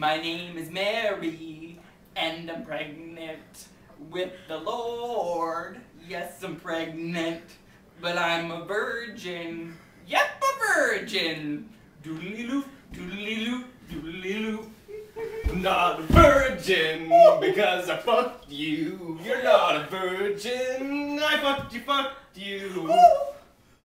My name is Mary, and I'm pregnant with the Lord. Yes, I'm pregnant, but I'm a virgin. Yep, a virgin. Doodly-loo, doodly-loo, doodly-loo. Not a virgin because I fucked you. You're not a virgin. I fucked you, fucked you.